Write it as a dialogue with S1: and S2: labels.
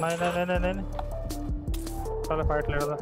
S1: नहीं नहीं नहीं नहीं नहीं। चलो फाइट लड़ दो